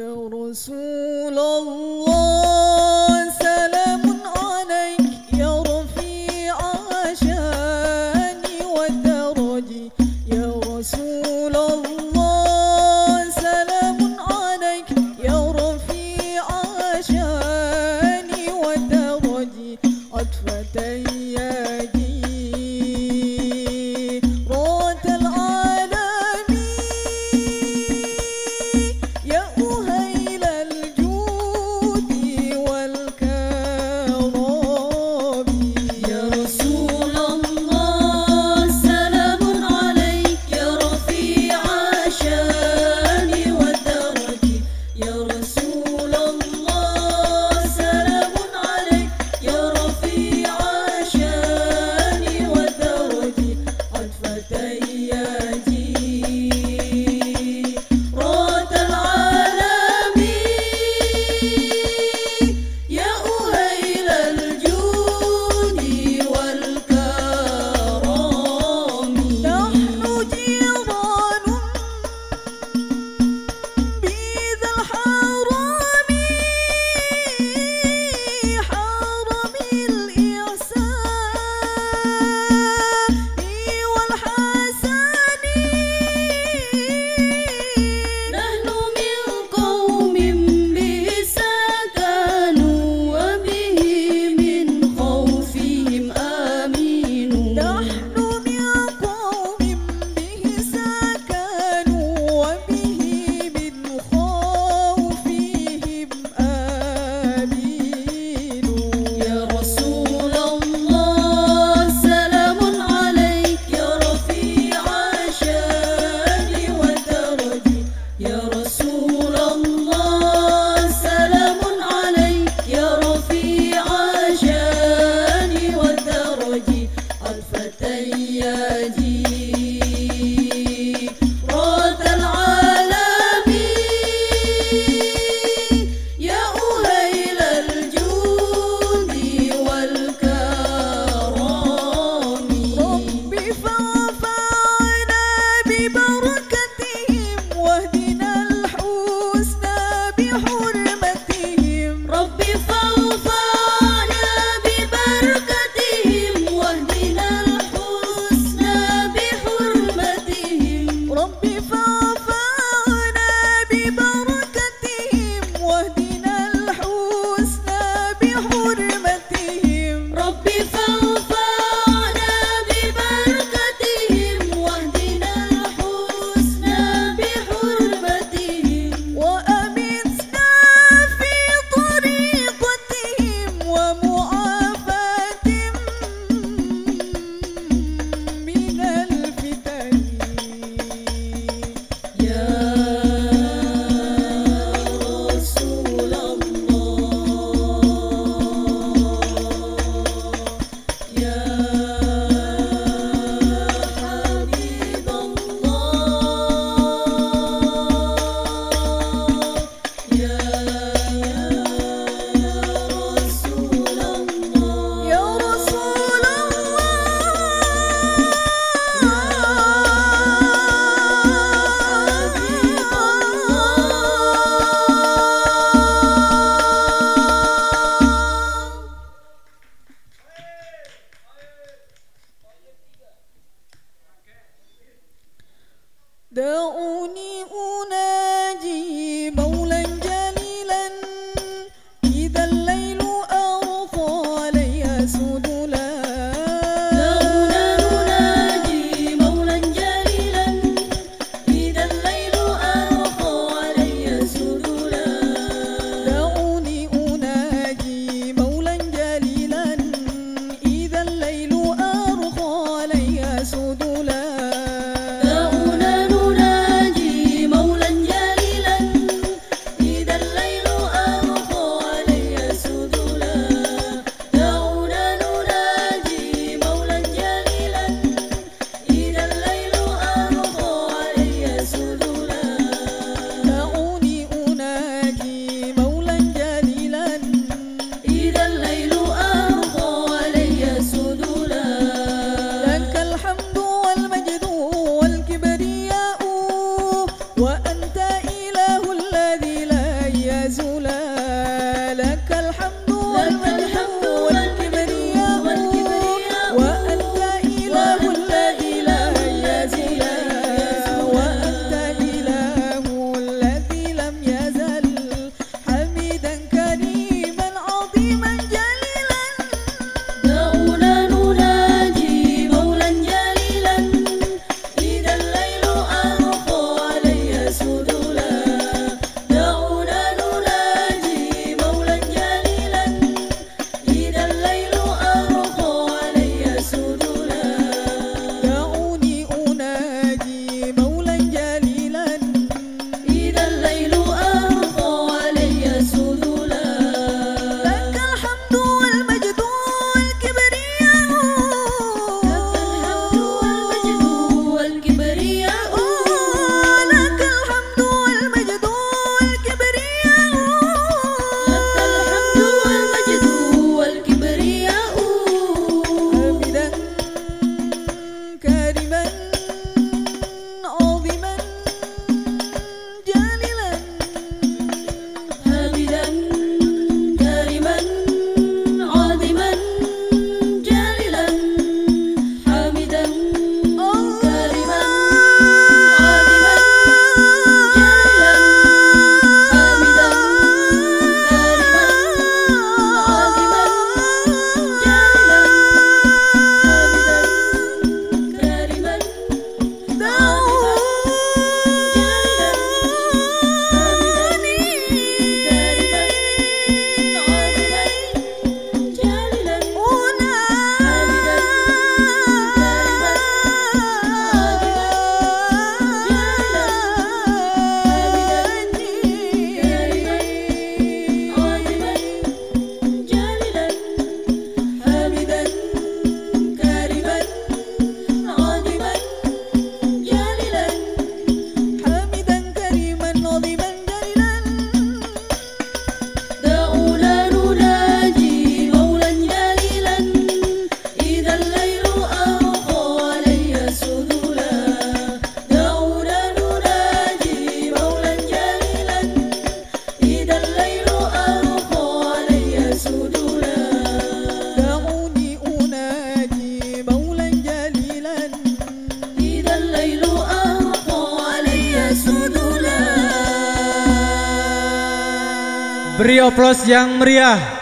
يا رسول الله. سلام عليك يا رفيع شاني ودرجي يا رسول Beri oplos yang meriah